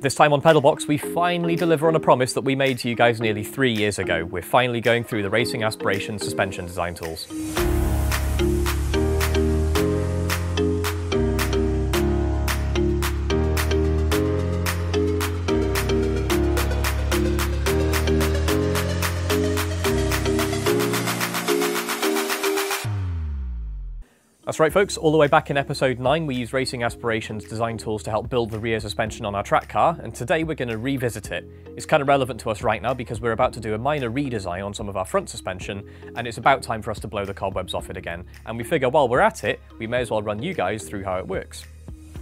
This time on Pedalbox, we finally deliver on a promise that we made to you guys nearly three years ago. We're finally going through the Racing Aspiration suspension design tools. That's right folks, all the way back in episode 9 we used Racing Aspirations design tools to help build the rear suspension on our track car, and today we're going to revisit it. It's kind of relevant to us right now because we're about to do a minor redesign on some of our front suspension, and it's about time for us to blow the cobwebs off it again. And we figure while we're at it, we may as well run you guys through how it works.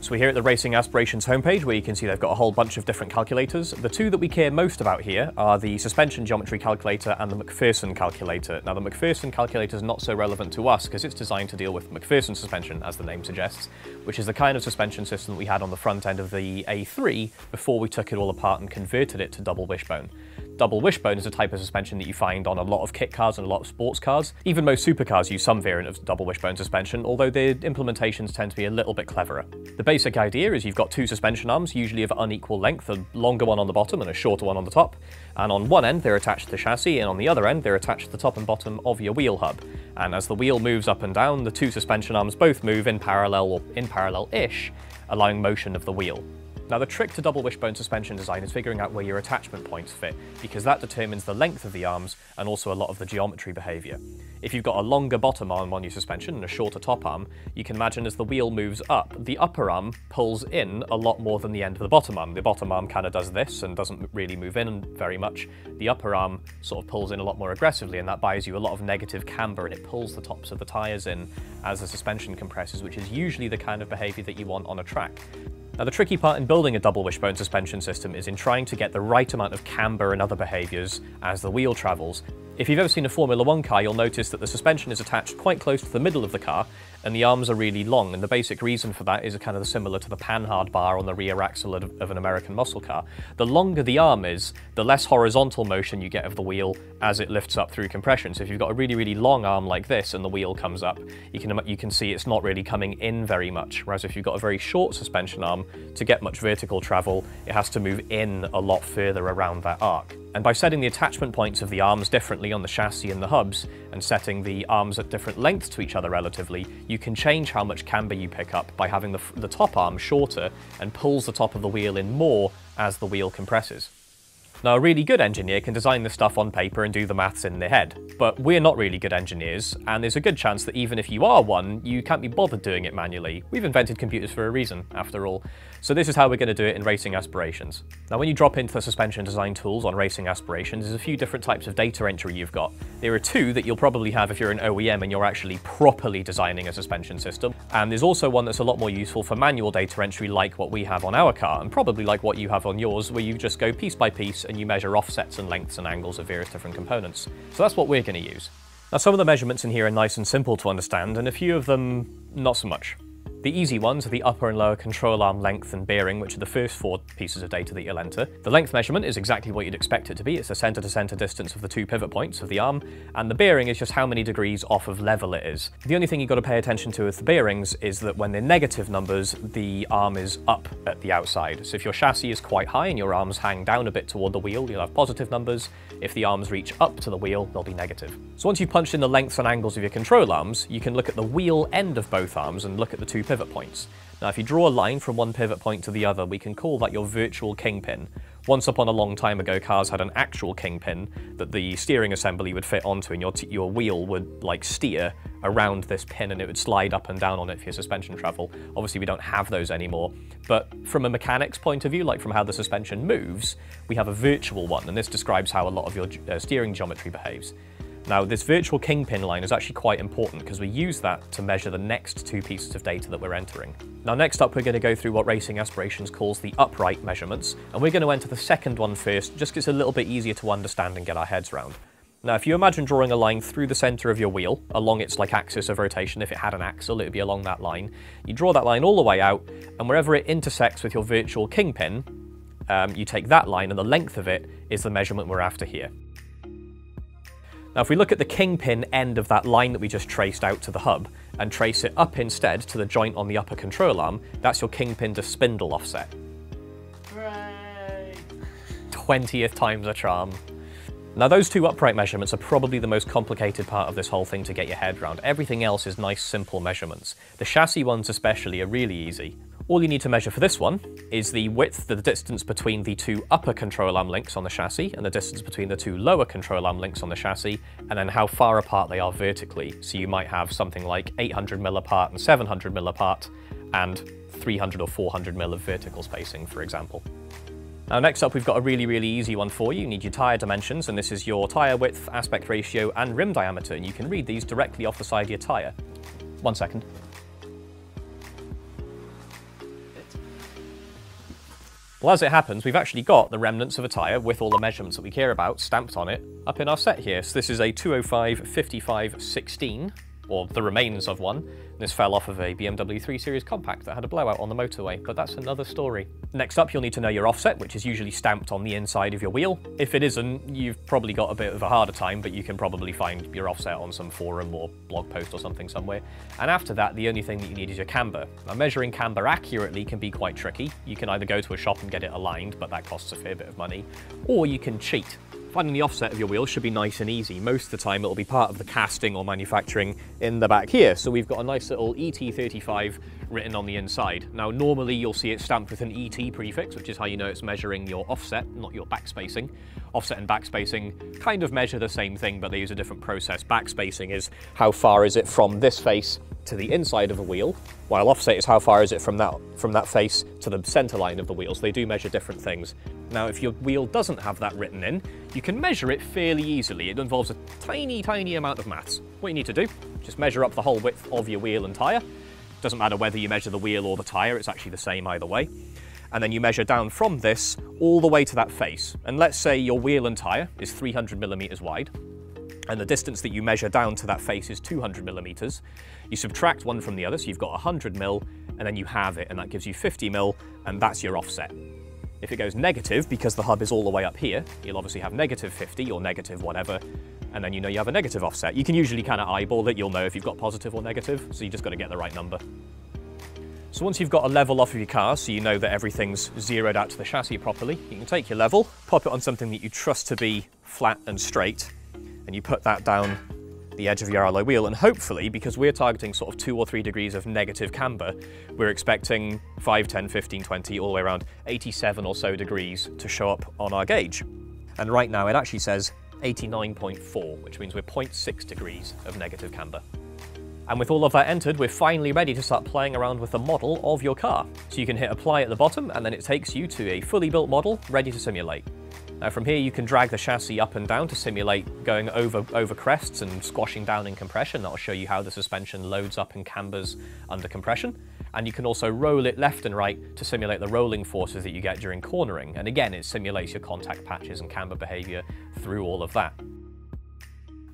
So we're here at the Racing Aspirations homepage where you can see they've got a whole bunch of different calculators. The two that we care most about here are the suspension geometry calculator and the MacPherson calculator. Now the MacPherson calculator is not so relevant to us because it's designed to deal with MacPherson suspension, as the name suggests, which is the kind of suspension system that we had on the front end of the A3 before we took it all apart and converted it to double wishbone. Double wishbone is a type of suspension that you find on a lot of kit cars and a lot of sports cars. Even most supercars use some variant of double wishbone suspension, although their implementations tend to be a little bit cleverer. The basic idea is you've got two suspension arms, usually of unequal length, a longer one on the bottom and a shorter one on the top, and on one end they're attached to the chassis, and on the other end they're attached to the top and bottom of your wheel hub. And as the wheel moves up and down, the two suspension arms both move in parallel or in parallel-ish, allowing motion of the wheel. Now the trick to double wishbone suspension design is figuring out where your attachment points fit, because that determines the length of the arms and also a lot of the geometry behaviour. If you've got a longer bottom arm on your suspension and a shorter top arm, you can imagine as the wheel moves up, the upper arm pulls in a lot more than the end of the bottom arm. The bottom arm kind of does this and doesn't really move in very much. The upper arm sort of pulls in a lot more aggressively and that buys you a lot of negative camber and it pulls the tops of the tyres in as the suspension compresses, which is usually the kind of behaviour that you want on a track. Now the tricky part in building a double wishbone suspension system is in trying to get the right amount of camber and other behaviours as the wheel travels. If you've ever seen a Formula One car, you'll notice that the suspension is attached quite close to the middle of the car, and the arms are really long, and the basic reason for that is kind of similar to the panhard bar on the rear axle of, of an American muscle car. The longer the arm is, the less horizontal motion you get of the wheel as it lifts up through compression. So if you've got a really, really long arm like this and the wheel comes up, you can, you can see it's not really coming in very much. Whereas if you've got a very short suspension arm, to get much vertical travel, it has to move in a lot further around that arc. And by setting the attachment points of the arms differently on the chassis and the hubs, and setting the arms at different lengths to each other relatively, you can change how much camber you pick up by having the, the top arm shorter and pulls the top of the wheel in more as the wheel compresses. Now, a really good engineer can design this stuff on paper and do the maths in their head, but we're not really good engineers, and there's a good chance that even if you are one, you can't be bothered doing it manually. We've invented computers for a reason, after all. So this is how we're going to do it in Racing Aspirations. Now, when you drop into the suspension design tools on Racing Aspirations, there's a few different types of data entry you've got. There are two that you'll probably have if you're an OEM and you're actually properly designing a suspension system, and there's also one that's a lot more useful for manual data entry like what we have on our car, and probably like what you have on yours, where you just go piece by piece and you measure offsets and lengths and angles of various different components. So that's what we're going to use. Now some of the measurements in here are nice and simple to understand, and a few of them not so much. The easy ones are the upper and lower control arm length and bearing, which are the first four pieces of data that you'll enter. The length measurement is exactly what you'd expect it to be. It's the center to center distance of the two pivot points of the arm, and the bearing is just how many degrees off of level it is. The only thing you've got to pay attention to with the bearings is that when they're negative numbers, the arm is up at the outside. So if your chassis is quite high and your arms hang down a bit toward the wheel, you'll have positive numbers. If the arms reach up to the wheel, they'll be negative. So once you've punched in the lengths and angles of your control arms, you can look at the wheel end of both arms and look at the two pivot points. Now if you draw a line from one pivot point to the other, we can call that your virtual kingpin. Once upon a long time ago, cars had an actual kingpin that the steering assembly would fit onto and your, your wheel would like steer around this pin and it would slide up and down on it for your suspension travel. Obviously we don't have those anymore, but from a mechanics point of view, like from how the suspension moves, we have a virtual one and this describes how a lot of your uh, steering geometry behaves. Now, this virtual kingpin line is actually quite important because we use that to measure the next two pieces of data that we're entering. Now, next up, we're going to go through what Racing Aspirations calls the upright measurements, and we're going to enter the second one first, just because it's a little bit easier to understand and get our heads around. Now, if you imagine drawing a line through the center of your wheel, along its like axis of rotation, if it had an axle, it would be along that line. You draw that line all the way out, and wherever it intersects with your virtual kingpin, um, you take that line, and the length of it is the measurement we're after here. Now if we look at the kingpin end of that line that we just traced out to the hub, and trace it up instead to the joint on the upper control arm, that's your kingpin to spindle offset. Hooray! 20th time's a charm. Now those two upright measurements are probably the most complicated part of this whole thing to get your head around. Everything else is nice simple measurements. The chassis ones especially are really easy. All you need to measure for this one is the width, the distance between the two upper control arm links on the chassis and the distance between the two lower control arm links on the chassis, and then how far apart they are vertically. So you might have something like 800 mil apart and 700 mil apart, and 300 or 400 mil of vertical spacing, for example. Now next up we've got a really really easy one for you. You need your tyre dimensions and this is your tyre width, aspect ratio and rim diameter and you can read these directly off the side of your tyre. One second. Well, as it happens, we've actually got the remnants of a tyre with all the measurements that we care about stamped on it up in our set here. So this is a 205 55 16 or the remains of one. This fell off of a BMW 3 Series compact that had a blowout on the motorway, but that's another story. Next up, you'll need to know your offset, which is usually stamped on the inside of your wheel. If it isn't, you've probably got a bit of a harder time, but you can probably find your offset on some forum or blog post or something somewhere. And after that, the only thing that you need is your camber. Now, measuring camber accurately can be quite tricky. You can either go to a shop and get it aligned, but that costs a fair bit of money, or you can cheat Finding the offset of your wheel should be nice and easy. Most of the time it'll be part of the casting or manufacturing in the back here. So we've got a nice little ET35 written on the inside. Now normally you'll see it stamped with an ET prefix, which is how you know it's measuring your offset, not your backspacing. Offset and backspacing kind of measure the same thing, but they use a different process. Backspacing is how far is it from this face to the inside of a wheel, while offset is how far is it from that, from that face to the center line of the wheel, so they do measure different things. Now, if your wheel doesn't have that written in, you can measure it fairly easily. It involves a tiny, tiny amount of maths. What you need to do, just measure up the whole width of your wheel and tyre. Doesn't matter whether you measure the wheel or the tyre, it's actually the same either way. And then you measure down from this all the way to that face. And let's say your wheel and tyre is 300 millimeters wide and the distance that you measure down to that face is 200 millimeters. You subtract one from the other, so you've got 100 mil, and then you have it, and that gives you 50 mil, and that's your offset. If it goes negative, because the hub is all the way up here, you'll obviously have negative 50 or negative whatever, and then you know you have a negative offset. You can usually kind of eyeball it, you'll know if you've got positive or negative, so you just got to get the right number. So once you've got a level off of your car, so you know that everything's zeroed out to the chassis properly, you can take your level, pop it on something that you trust to be flat and straight, and you put that down the edge of your alloy wheel and hopefully because we're targeting sort of two or three degrees of negative camber we're expecting 5 10 15 20 all the way around 87 or so degrees to show up on our gauge and right now it actually says 89.4 which means we're 0.6 degrees of negative camber and with all of that entered, we're finally ready to start playing around with the model of your car. So you can hit apply at the bottom and then it takes you to a fully built model ready to simulate. Now from here you can drag the chassis up and down to simulate going over, over crests and squashing down in compression. That'll show you how the suspension loads up and cambers under compression. And you can also roll it left and right to simulate the rolling forces that you get during cornering. And again, it simulates your contact patches and camber behavior through all of that.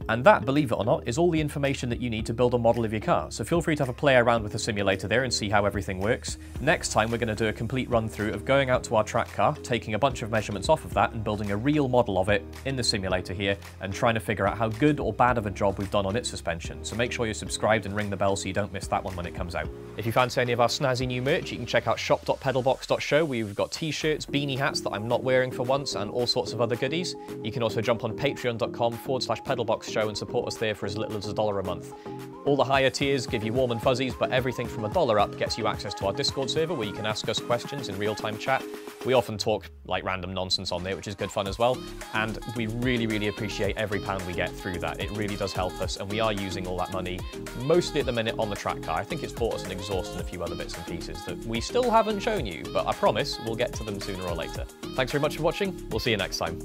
And that, believe it or not, is all the information that you need to build a model of your car. So feel free to have a play around with the simulator there and see how everything works. Next time we're going to do a complete run through of going out to our track car, taking a bunch of measurements off of that and building a real model of it in the simulator here and trying to figure out how good or bad of a job we've done on its suspension. So make sure you're subscribed and ring the bell so you don't miss that one when it comes out. If you fancy any of our snazzy new merch, you can check out shop.pedalbox.show where we've got t-shirts, beanie hats that I'm not wearing for once and all sorts of other goodies. You can also jump on patreon.com forward slash pedalbox show and support us there for as little as a dollar a month. All the higher tiers give you warm and fuzzies, but everything from a dollar up gets you access to our Discord server where you can ask us questions in real-time chat. We often talk like random nonsense on there, which is good fun as well. And we really, really appreciate every pound we get through that. It really does help us, and we are using all that money mostly at the minute on the track car. I think it's bought us an exhaust and a few other bits and pieces that we still haven't shown you, but I promise we'll get to them sooner or later. Thanks very much for watching. We'll see you next time.